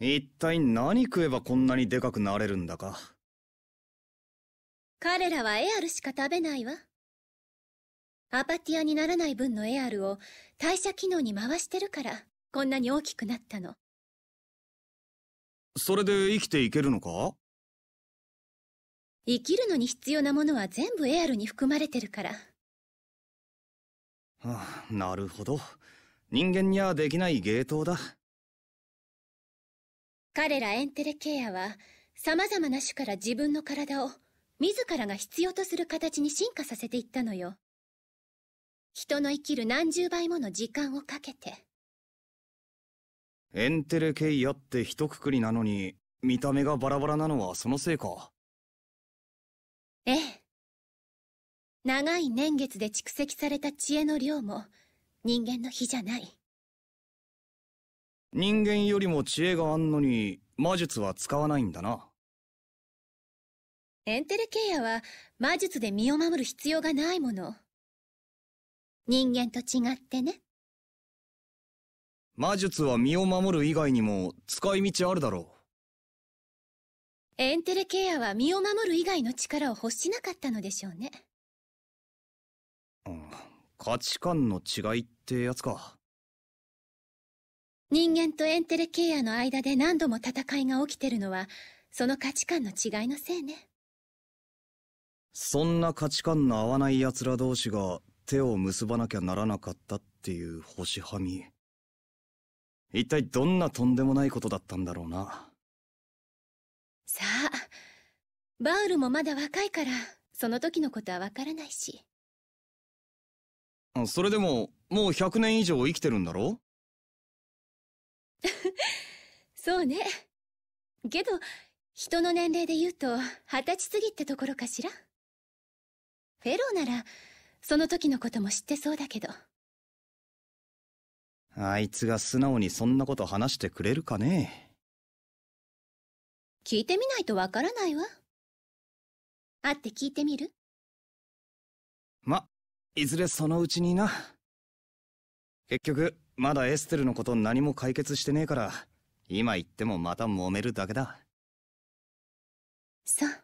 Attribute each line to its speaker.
Speaker 1: 一体何食えばこんなにでかくなれるんだか？
Speaker 2: 彼らはエアルしか食べないわ。アパティアにならない分のエアルを代謝機能に回してるからこんなに大きくなったの。
Speaker 1: それで生きていけるのか？
Speaker 2: 生きるのに必要なものは全部エアルに含まれてるから。
Speaker 1: はあ、なるほど。人間にはできない芸当だ。
Speaker 2: 彼らエンテレケアは、様々な種から自分の体を、自らが必要とする形に進化させていったのよ。人の生きる何十倍もの時間をかけて。
Speaker 1: エンテレケイアって一括りなのに、見た目がバラバラなのはそのせいか。
Speaker 2: ええ。長い年月で蓄積された知恵の量も、人間の比じゃない。
Speaker 1: 人間よりも知恵があんのに、魔術は使わないんだな。
Speaker 2: エンテレケイアは魔術で身を守る必要がないもの。人間と違ってね。
Speaker 1: 魔術は身を守る以外にも使い道あるだろ
Speaker 2: う。エンテレケイアは身を守る以外の力を欲しなかったのでしょうね。
Speaker 1: うん、価値観の違いってやつか。
Speaker 2: 人間とエンテレケイアの間で何度も戦いが起きてるのは、その価値観の違いのせいね。
Speaker 1: そんな価値観の合わない奴ら同士が手を結ばなきゃならなかったっていう星はみ。一体どんなとんでもないことだったんだろうな。
Speaker 2: さあ、バウルもまだ若いから、その時のことはわからないし。
Speaker 1: それでも、もう100年以上生きてるんだろ
Speaker 2: そうね。けど、人の年齢で言うと、二十歳過ぎってところかしら？フェローなら、その時のことも知ってそうだけど。
Speaker 1: あいつが素直にそんなこと話してくれるかね？
Speaker 2: 聞いてみないとわからないわ。会って聞いてみる？
Speaker 1: ま、いずれそのうちにな。結局、まだエステルのこと何も解決してねえから、今言ってもまた揉めるだけだ。
Speaker 2: そう。